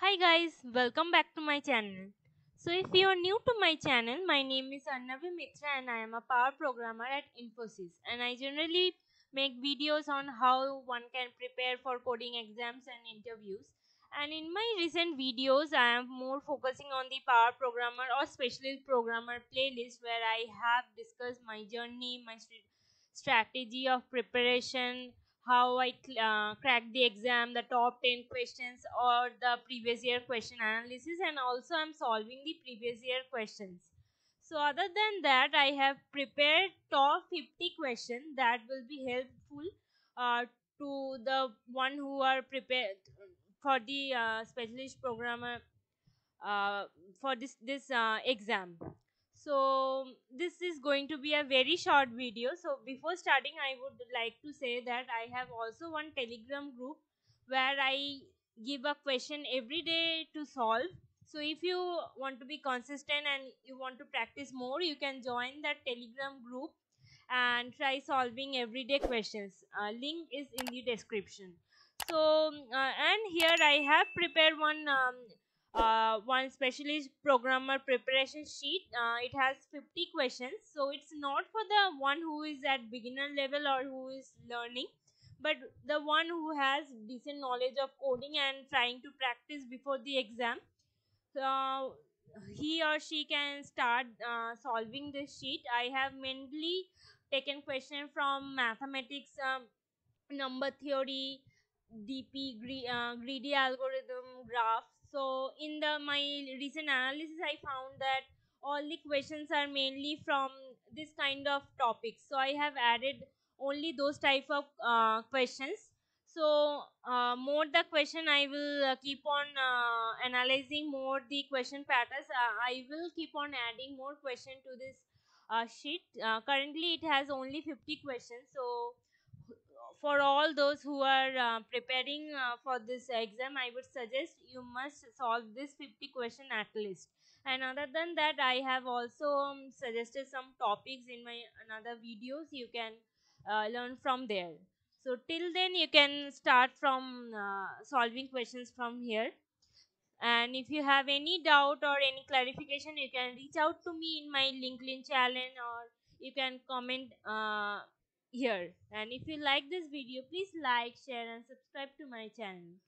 Hi guys, welcome back to my channel. So if you are new to my channel, my name is Arnabi Mitra and I am a power programmer at Infosys and I generally make videos on how one can prepare for coding exams and interviews. And in my recent videos, I am more focusing on the power programmer or specialist programmer playlist where I have discussed my journey, my strategy of preparation, how I uh, cracked the exam, the top 10 questions, or the previous year question analysis, and also I'm solving the previous year questions. So, other than that, I have prepared top 50 questions that will be helpful uh, to the one who are prepared for the uh, specialist programmer uh, for this this uh, exam so this is going to be a very short video. So before starting i would like to say that i have also one telegram group where i give a question every day to solve. So if you want to be consistent and you want to practice more you can join that telegram group and try solving everyday questions. Uh, link is in the description. So uh, and here i have prepared one um, uh, one specialist programmer preparation sheet uh, it has 50 questions. So it's not for the one who is at beginner level or who is learning but the one who has decent knowledge of coding and trying to practice before the exam. So he or she can start uh, solving this sheet. I have mainly taken question from mathematics um, number theory dp uh, greedy algorithm graph so in the my recent analysis i found that all the questions are mainly from this kind of topics. So i have added only those type of uh, questions. So uh, more the question i will uh, keep on uh, analyzing more the question patterns. Uh, i will keep on adding more question to this sheet. Currently it has only 50 questions. So for all those who are uh, preparing uh, for this exam i would suggest you must solve this 50 question at least. And other than that i have also um, suggested some topics in my another videos. You can uh, learn from there. So till then you can start from uh, solving questions from here. And if you have any doubt or any clarification you can reach out to me in my linkedin channel or you can comment uh, here. And if you like this video please like share and subscribe to my channel